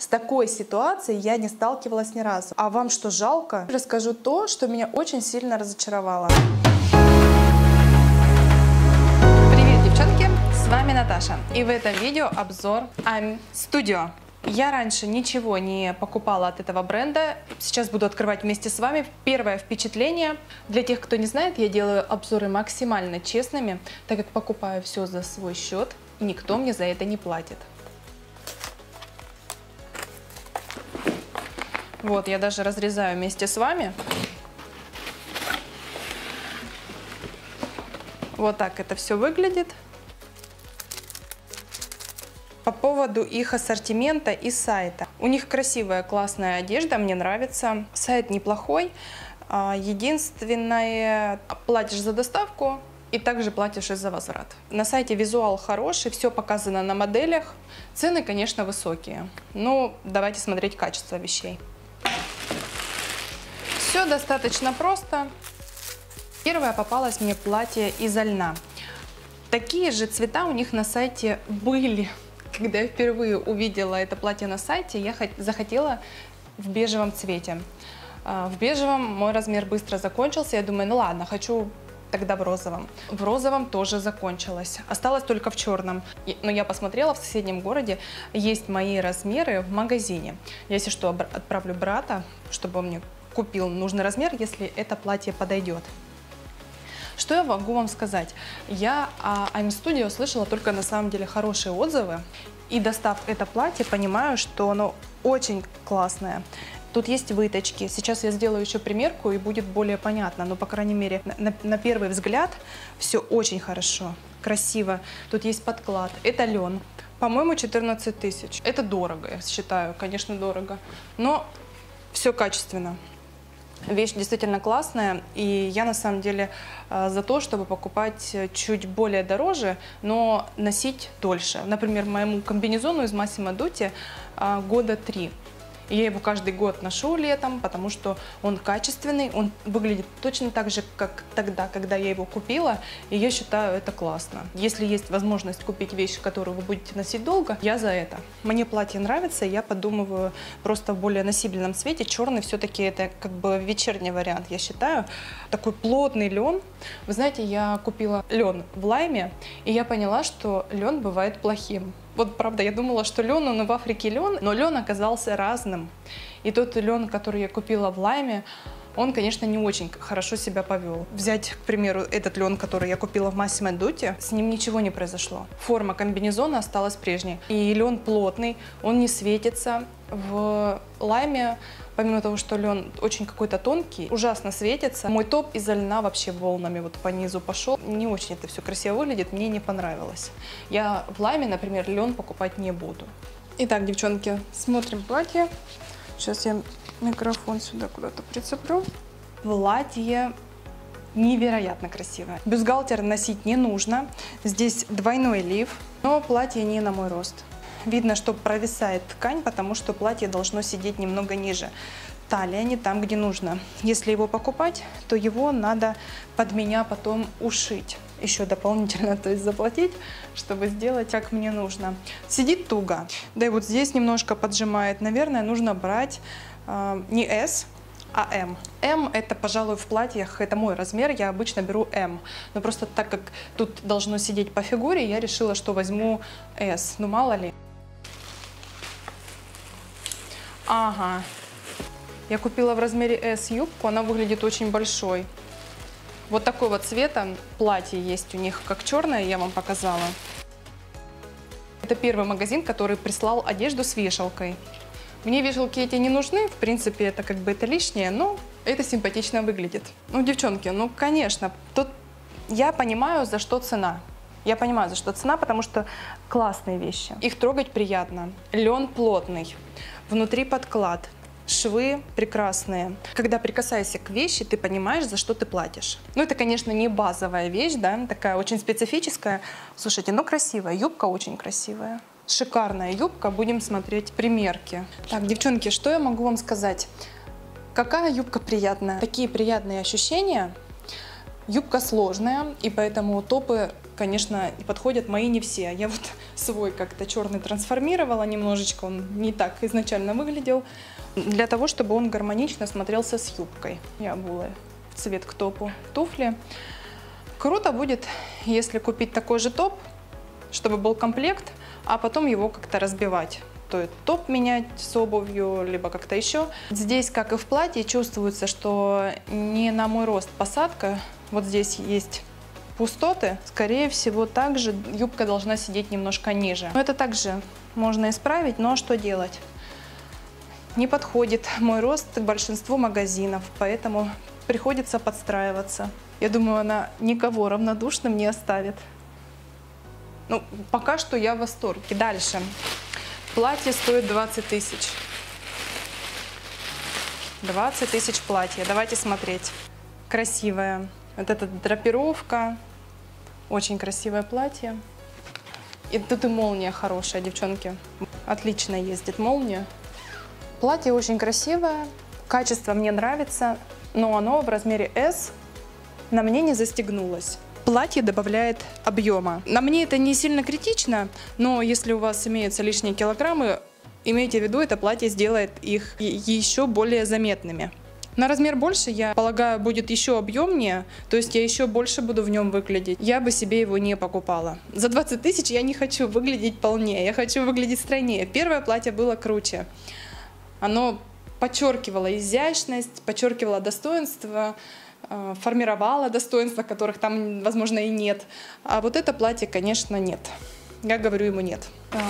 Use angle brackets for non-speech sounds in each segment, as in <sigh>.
С такой ситуацией я не сталкивалась ни разу. А вам что, жалко? Расскажу то, что меня очень сильно разочаровало. Привет, девчонки! С вами Наташа. И в этом видео обзор I'm Studio. Я раньше ничего не покупала от этого бренда. Сейчас буду открывать вместе с вами. Первое впечатление. Для тех, кто не знает, я делаю обзоры максимально честными, так как покупаю все за свой счет, и никто мне за это не платит. Вот, я даже разрезаю вместе с вами. Вот так это все выглядит. По поводу их ассортимента и сайта. У них красивая, классная одежда, мне нравится. Сайт неплохой. А, единственное, платишь за доставку, и также платишь и за возврат. На сайте визуал хороший, все показано на моделях. Цены, конечно, высокие. Но давайте смотреть качество вещей. Все достаточно просто. Первое попалось мне платье из льна. Такие же цвета у них на сайте были. <laughs> Когда я впервые увидела это платье на сайте, я захотела в бежевом цвете. А, в бежевом мой размер быстро закончился. Я думаю, ну ладно, хочу тогда в розовом. В розовом тоже закончилось. Осталось только в черном. Но я посмотрела, в соседнем городе есть мои размеры в магазине. Если что, отправлю брата, чтобы он мне купил нужный размер, если это платье подойдет. Что я могу вам сказать? Я о I'm Studio слышала только на самом деле хорошие отзывы. И достав это платье, понимаю, что оно очень классное. Тут есть выточки. Сейчас я сделаю еще примерку и будет более понятно. Но, по крайней мере, на, на первый взгляд все очень хорошо, красиво. Тут есть подклад. Это лен. По-моему, 14 тысяч. Это дорого, я считаю, конечно, дорого. Но все качественно. Вещь действительно классная, и я на самом деле э, за то, чтобы покупать чуть более дороже, но носить дольше. Например, моему комбинезону из Massimo Dutti э, года три. Я его каждый год ношу летом, потому что он качественный, он выглядит точно так же, как тогда, когда я его купила, и я считаю это классно. Если есть возможность купить вещь, которую вы будете носить долго, я за это. Мне платье нравится, я подумываю просто в более носибельном цвете. Черный все-таки это как бы вечерний вариант, я считаю. Такой плотный лен. Вы знаете, я купила лен в лайме, и я поняла, что лен бывает плохим. Вот правда, я думала, что лен, и в Африке лен, но лен оказался разным. И тот лен, который я купила в Лайме, он, конечно, не очень хорошо себя повел. Взять, к примеру, этот лен, который я купила в Massimo Dutti, с ним ничего не произошло. Форма комбинезона осталась прежней. И лен плотный, он не светится. В лайме, помимо того, что лен очень какой-то тонкий, ужасно светится. Мой топ из-за льна вообще волнами вот по низу пошел. Не очень это все красиво выглядит, мне не понравилось. Я в лайме, например, лен покупать не буду. Итак, девчонки, смотрим платье. Сейчас я микрофон сюда куда-то прицеплю. Платье невероятно красивое. Бюстгальтер носить не нужно. Здесь двойной лиф, но платье не на мой рост. Видно, что провисает ткань, потому что платье должно сидеть немного ниже. Талия не там, где нужно. Если его покупать, то его надо под меня потом ушить. Еще дополнительно, <laughs> то есть заплатить, чтобы сделать, как мне нужно. Сидит туго. Да и вот здесь немножко поджимает. Наверное, нужно брать э, не S, а М. М это, пожалуй, в платьях, это мой размер, я обычно беру М. Но просто так как тут должно сидеть по фигуре, я решила, что возьму S. Ну, мало ли. Ага. Я купила в размере S юбку, она выглядит очень большой. Вот такой вот цвета платье есть у них, как черное, я вам показала. Это первый магазин, который прислал одежду с вешалкой. Мне вешалки эти не нужны, в принципе, это как бы это лишнее, но это симпатично выглядит. Ну, девчонки, ну, конечно, тут я понимаю, за что цена. Я понимаю, за что цена, потому что классные вещи. Их трогать приятно. Лен плотный, внутри подклад, швы прекрасные. Когда прикасаешься к вещи, ты понимаешь, за что ты платишь. Ну, это, конечно, не базовая вещь, да, такая очень специфическая. Слушайте, ну, красивая, юбка очень красивая. Шикарная юбка, будем смотреть примерки. Так, девчонки, что я могу вам сказать? Какая юбка приятная? Такие приятные ощущения. Юбка сложная, и поэтому топы конечно, подходят мои не все. Я вот <laughs> свой как-то черный трансформировала немножечко, он не так изначально выглядел, для того, чтобы он гармонично смотрелся с юбкой. Я обула цвет к топу туфли. Круто будет, если купить такой же топ, чтобы был комплект, а потом его как-то разбивать то есть топ менять с обувью, либо как-то еще. Здесь, как и в платье, чувствуется, что не на мой рост посадка. Вот здесь есть пустоты. Скорее всего, также юбка должна сидеть немножко ниже. Но это также можно исправить, но что делать? Не подходит мой рост к большинству магазинов, поэтому приходится подстраиваться. Я думаю, она никого равнодушным не оставит. Ну, пока что я в восторге. Дальше. Платье стоит 20 тысяч. 20 тысяч платье. Давайте смотреть. Красивое. Вот эта драпировка. Очень красивое платье. И тут и молния хорошая, девчонки. Отлично ездит молния. Платье очень красивое. Качество мне нравится, но оно в размере S на мне не застегнулось платье добавляет объема. На мне это не сильно критично, но если у вас имеются лишние килограммы, имейте в виду, это платье сделает их еще более заметными. На размер больше, я полагаю, будет еще объемнее, то есть я еще больше буду в нем выглядеть. Я бы себе его не покупала. За 20 тысяч я не хочу выглядеть полнее, я хочу выглядеть стройнее. Первое платье было круче. Оно подчеркивало изящность, подчеркивало достоинство, Э, формировала достоинства, которых там, возможно, и нет. А вот это платье, конечно, нет. Я говорю ему нет. Так.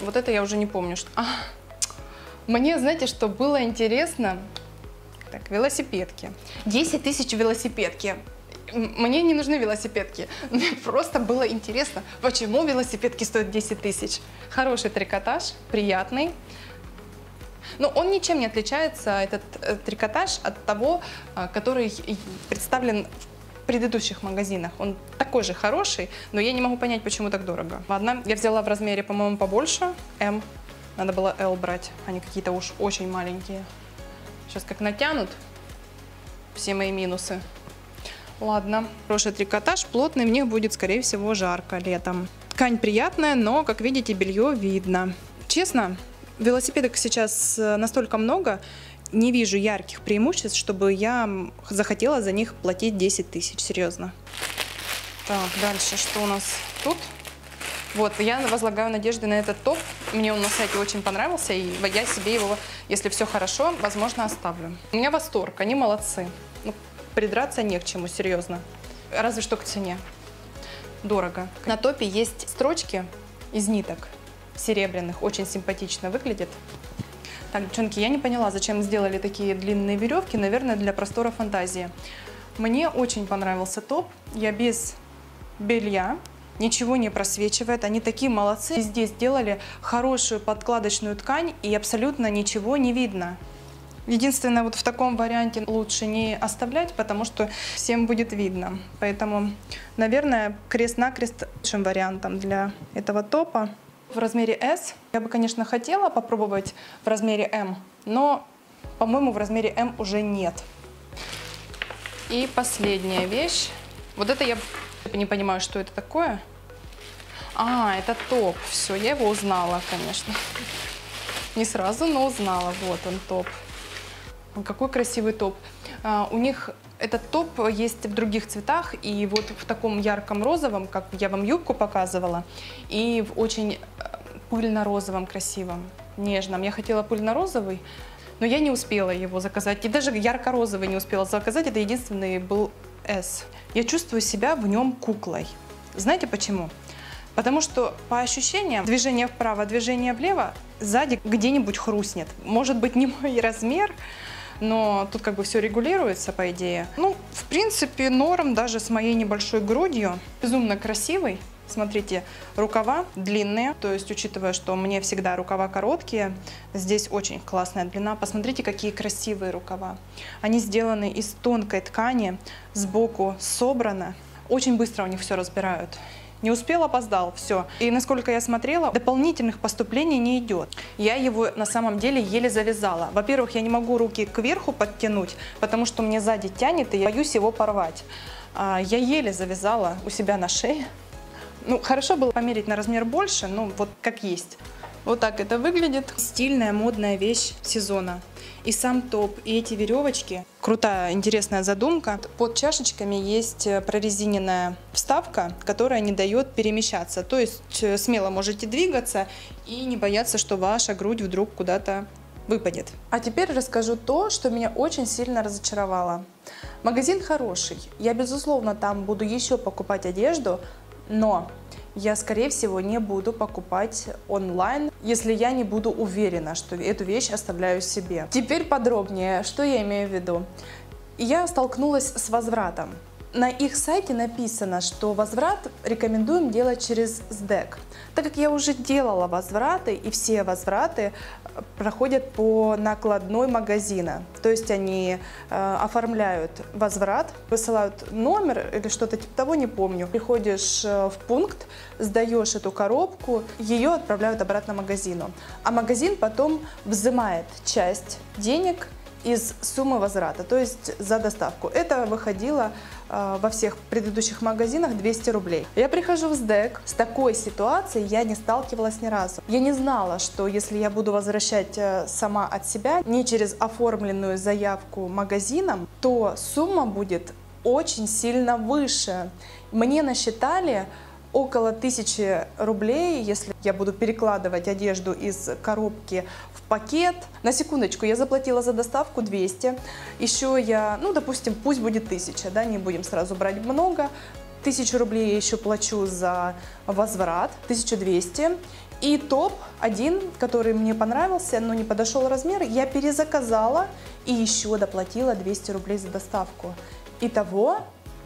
Вот это я уже не помню. Что... А, мне, знаете, что было интересно? Так, велосипедки. 10 тысяч велосипедки. Мне не нужны велосипедки. <laughs> Мне просто было интересно, почему велосипедки стоят 10 тысяч. Хороший трикотаж, приятный. Но он ничем не отличается, этот э, трикотаж, от того, э, который представлен в предыдущих магазинах. Он такой же хороший, но я не могу понять, почему так дорого. Ладно, я взяла в размере, по-моему, побольше, М. Надо было L брать, они какие-то уж очень маленькие. Сейчас как натянут все мои минусы. Ладно, хороший трикотаж, плотный, мне будет, скорее всего, жарко летом. Ткань приятная, но, как видите, белье видно. Честно, Велосипедок сейчас э, настолько много, не вижу ярких преимуществ, чтобы я захотела за них платить 10 тысяч, серьезно. Так, дальше что у нас тут? Вот, я возлагаю надежды на этот топ. Мне он на сайте очень понравился, и я себе его, если все хорошо, возможно, оставлю. У меня восторг, они молодцы. Ну, придраться не к чему, серьезно. Разве что к цене. Дорого. На топе есть строчки из ниток серебряных, очень симпатично выглядит. Так, девчонки, я не поняла, зачем сделали такие длинные веревки, наверное, для простора фантазии. Мне очень понравился топ, я без белья, ничего не просвечивает, они такие молодцы. Здесь сделали хорошую подкладочную ткань и абсолютно ничего не видно. Единственное, вот в таком варианте лучше не оставлять, потому что всем будет видно. Поэтому, наверное, крест-накрест лучшим вариантом для этого топа в размере S. Я бы, конечно, хотела попробовать в размере M, но, по-моему, в размере M уже нет. И последняя вещь. Вот это я не понимаю, что это такое. А, это топ. Все, я его узнала, конечно. Не сразу, но узнала. Вот он топ. Какой красивый топ. А, у них этот топ есть в других цветах, и вот в таком ярком розовом, как я вам юбку показывала, и в очень э, пыльно-розовом красивом, нежном. Я хотела пыльно-розовый, но я не успела его заказать. И даже ярко-розовый не успела заказать, это единственный был S. Я чувствую себя в нем куклой. Знаете почему? Потому что по ощущениям движение вправо, движение влево, сзади где-нибудь хрустнет. Может быть не мой <laughs> размер, но тут как бы все регулируется, по идее. Ну, в принципе, норм даже с моей небольшой грудью. Безумно красивый. Смотрите, рукава длинные, то есть учитывая, что мне всегда рукава короткие, здесь очень классная длина. Посмотрите, какие красивые рукава. Они сделаны из тонкой ткани, сбоку собрано. Очень быстро у них все разбирают. Не успел, опоздал, все. И насколько я смотрела, дополнительных поступлений не идет. Я его на самом деле еле завязала. Во-первых, я не могу руки кверху подтянуть, потому что мне сзади тянет, и я боюсь его порвать. А, Я еле завязала у себя на шее. Ну, хорошо было померить на размер больше, ну, вот как есть. Вот так это выглядит. Стильная, модная вещь сезона. И сам топ, и эти веревочки. Крутая, интересная задумка. Под чашечками есть э, прорезиненная вставка, которая не дает перемещаться. То есть э, смело можете двигаться и не бояться, что ваша грудь вдруг куда-то выпадет. А теперь расскажу то, что меня очень сильно разочаровало. Магазин хороший. Я, безусловно, там буду еще покупать одежду, но я, скорее всего, не буду покупать онлайн, если я не буду уверена, что эту вещь оставляю себе. Теперь подробнее, что я имею в виду. Я столкнулась с возвратом. На их сайте написано, что возврат рекомендуем делать через СДЭК. Так как я уже делала возвраты, и все возвраты э, проходят по накладной магазина. То есть они э, оформляют возврат, высылают номер или что-то типа того, не помню. Приходишь э, в пункт, сдаешь эту коробку, ее отправляют обратно магазину. А магазин потом взимает часть денег из суммы возврата, то есть за доставку. Это выходило э, во всех предыдущих магазинах 200 рублей. Я прихожу в СДЭК, с такой ситуацией я не сталкивалась ни разу. Я не знала, что если я буду возвращать э, сама от себя, не через оформленную заявку магазином, то сумма будет очень сильно выше. Мне насчитали около тысячи рублей, если я буду перекладывать одежду из коробки в пакет. На секундочку, я заплатила за доставку 200. Еще я, ну, допустим, пусть будет 1000, да, не будем сразу брать много. Тысячу рублей я еще плачу за возврат, 1200. И топ один, который мне понравился, но не подошел размер, я перезаказала и еще доплатила 200 рублей за доставку. Итого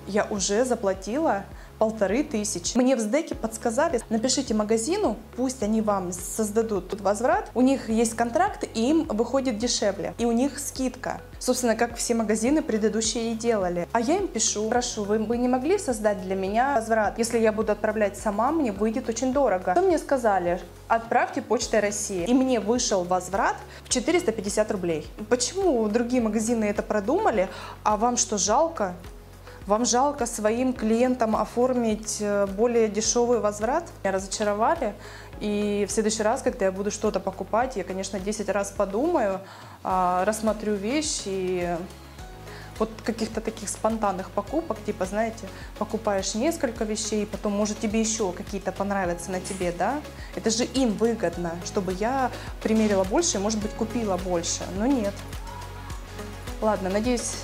я уже заплатила полторы тысячи. Мне в СДЭКе подсказали, напишите магазину, пусть они вам создадут тут возврат. У них есть контракт, и им выходит дешевле. И у них скидка. Собственно, как все магазины предыдущие и делали. А я им пишу, прошу, вы бы не могли создать для меня возврат? Если я буду отправлять сама, мне выйдет очень дорого. Что мне сказали? Отправьте почтой России. И мне вышел возврат в 450 рублей. Почему другие магазины это продумали, а вам что, жалко? Вам жалко своим клиентам оформить э, более дешевый возврат? Меня разочаровали. И в следующий раз, когда я буду что-то покупать, я, конечно, 10 раз подумаю, а, рассмотрю вещи и вот каких-то таких спонтанных покупок, типа, знаете, покупаешь несколько вещей, потом, может, тебе еще какие-то понравятся на тебе, да? Это же им выгодно, чтобы я примерила больше, может быть, купила больше, но нет. Ладно, надеюсь,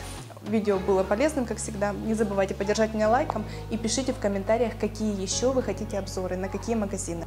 видео было полезным, как всегда. Не забывайте поддержать меня лайком и пишите в комментариях, какие еще вы хотите обзоры, на какие магазины.